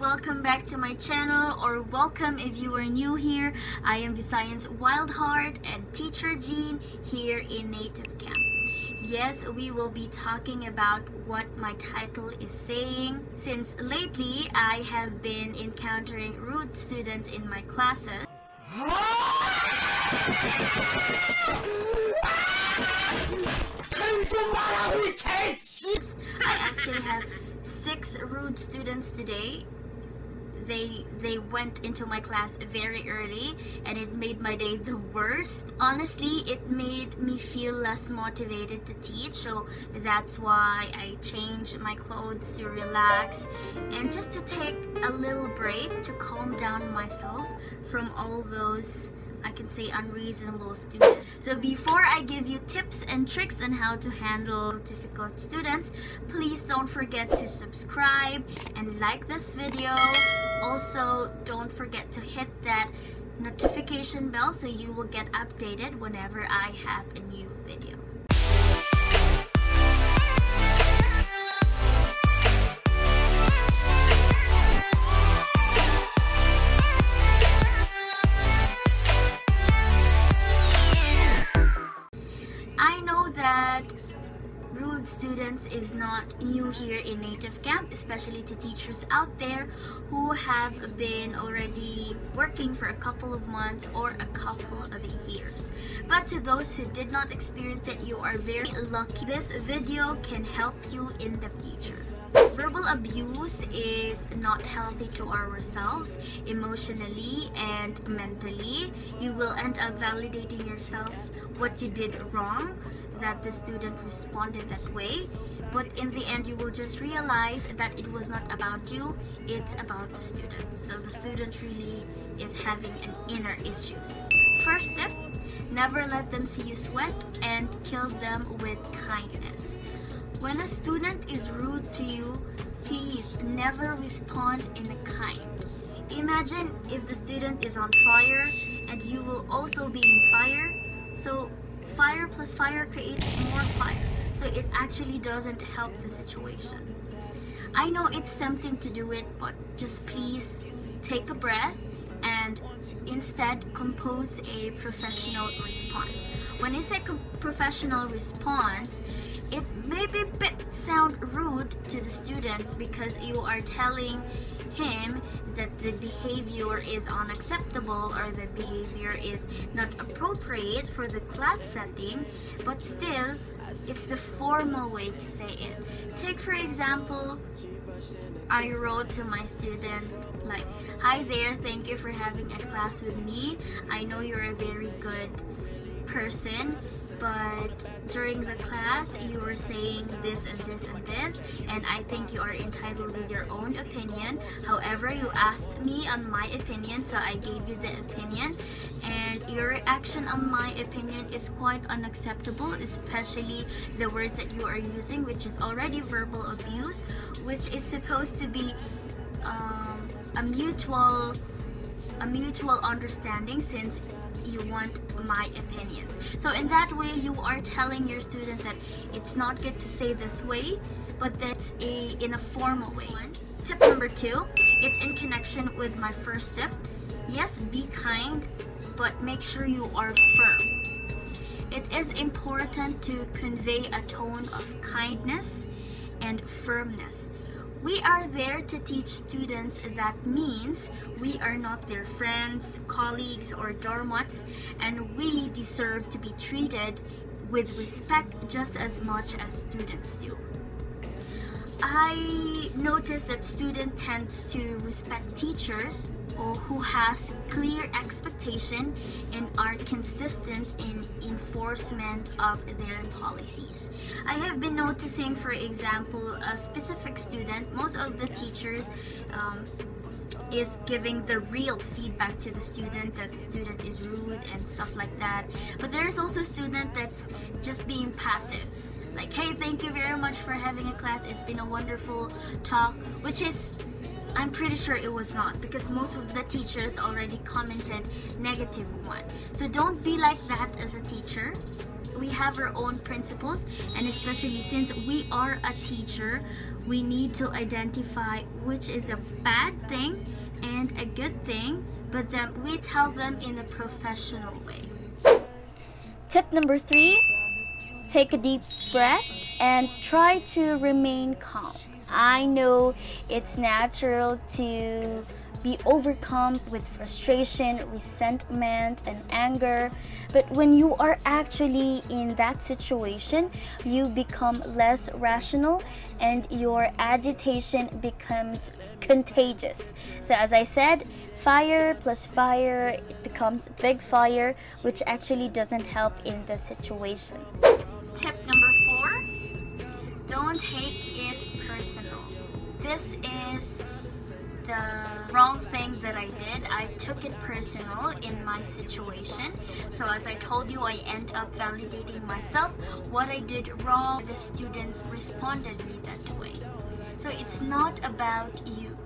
welcome back to my channel or welcome if you are new here. I am Visayans Wild Heart and Teacher Jean here in Native Camp. Yes, we will be talking about what my title is saying since lately I have been encountering rude students in my classes. I actually have six rude students today. They they went into my class very early and it made my day the worst. Honestly, it made me feel less motivated to teach. So that's why I changed my clothes to relax and just to take a little break to calm down myself from all those I can say unreasonable students. So before I give you tips and tricks on how to handle difficult students, please don't forget to subscribe and like this video. Also, don't forget to hit that notification bell so you will get updated whenever I have a new video. I know that rude students is not new here in native camp especially to teachers out there who have been already working for a couple of months or a couple of years. But to those who did not experience it you are very lucky. This video can help you in the future. Verbal abuse is not healthy to ourselves emotionally and mentally. You will end up validating yourself what you did wrong that the student responded that way. But in the end you will just realize that it was not about you it's about the student. So the student really is having an inner issues. First step never let them see you sweat and kill them with kindness. When a student is rude to you please never respond in a kind. Imagine if the student is on fire and you will also be in fire. So fire plus fire creates more fire. So it actually doesn't help the situation. I know it's tempting to do it, but just please take a breath and instead compose a professional response. When I say professional response, it may be a bit sound rude to the student because you are telling him that the behavior is unacceptable or the behavior is not appropriate for the class setting, but still, it's the formal way to say it. Take for example, I wrote to my student like, Hi there, thank you for having a class with me. I know you're a very good person but during the class you were saying this and this and this and I think you are entitled to your own opinion. However you asked me on my opinion so I gave you the opinion and your reaction on my opinion is quite unacceptable especially the words that you are using which is already verbal abuse which is supposed to be um, a mutual a mutual understanding since you want my opinions. So in that way, you are telling your students that it's not good to say this way, but that's a in a formal way. Tip number two, it's in connection with my first tip. Yes, be kind, but make sure you are firm. It is important to convey a tone of kindness and firmness. We are there to teach students that means we are not their friends, colleagues, or dormots, and we deserve to be treated with respect just as much as students do. I noticed that students tend to respect teachers or who has clear and are consistent in enforcement of their policies. I have been noticing, for example, a specific student, most of the teachers um, is giving the real feedback to the student that the student is rude and stuff like that. But there is also a student that's just being passive like hey thank you very much for having a class it's been a wonderful talk which is I'm pretty sure it was not because most of the teachers already commented negative one. So don't be like that as a teacher. we have our own principles and especially since we are a teacher, we need to identify which is a bad thing and a good thing, but then we tell them in a professional way. Tip number three, take a deep breath and try to remain calm. I know it's natural to be overcome with frustration, resentment, and anger. But when you are actually in that situation, you become less rational and your agitation becomes contagious. So, as I said, fire plus fire it becomes big fire, which actually doesn't help in the situation. Tip number four don't personal. This is the wrong thing that I did. I took it personal in my situation. So as I told you, I end up validating myself. What I did wrong, the students responded me that way. So it's not about you.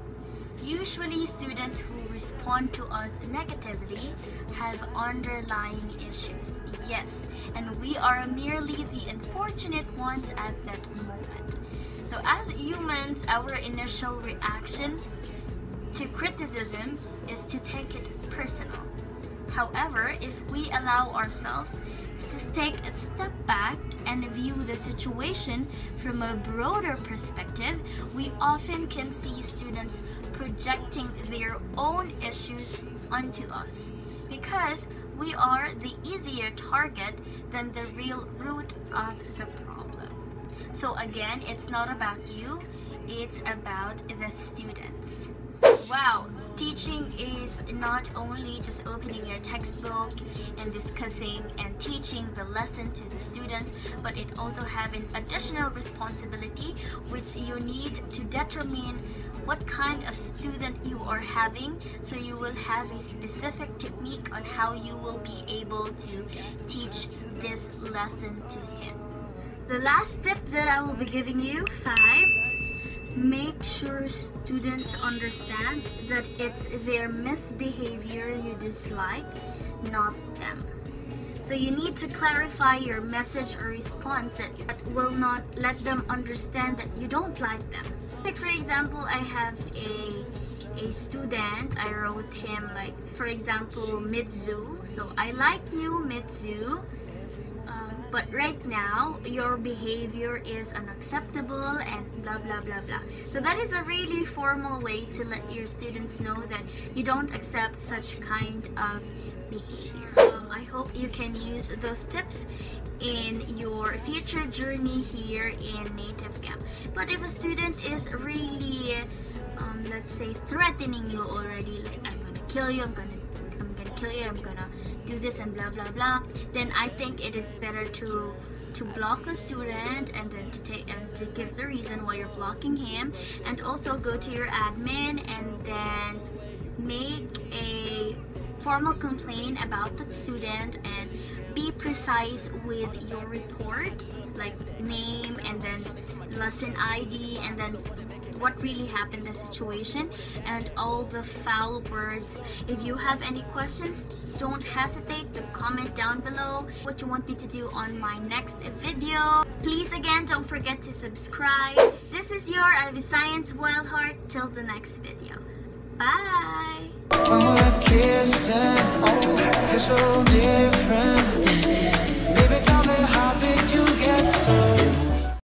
Usually students who respond to us negatively have underlying issues. Yes, and we are merely the unfortunate ones at that moment. So as humans, our initial reaction to criticism is to take it personal. However, if we allow ourselves to take a step back and view the situation from a broader perspective, we often can see students projecting their own issues onto us because we are the easier target than the real root of the problem. So again, it's not about you, it's about the students. Wow, teaching is not only just opening your textbook and discussing and teaching the lesson to the students, but it also have an additional responsibility which you need to determine what kind of student you are having so you will have a specific technique on how you will be able to teach this lesson to him. The last tip that I will be giving you, five, make sure students understand that it's their misbehavior you dislike, not them. So you need to clarify your message or response that will not let them understand that you don't like them. Like for example, I have a a student, I wrote him like, for example, Mitsu. So I like you, Mitsu. Um, but right now your behavior is unacceptable and blah blah blah blah. So that is a really formal way to let your students know that you don't accept such kind of behavior. Um, I hope you can use those tips in your future journey here in native camp. But if a student is really um, let's say threatening you already like I'm gonna kill you I'm gonna I'm gonna kill you I'm gonna do this and blah blah blah then I think it is better to to block a student and then to take and to give the reason why you're blocking him. And also go to your admin and then make a formal complaint about the student and be precise with your report like name and then lesson ID and then what really happened the situation and all the foul words. If you have any questions, don't hesitate to comment down below what you want me to do on my next video. Please again, don't forget to subscribe. This is your Visayans Wild Heart. Till the next video. Bye!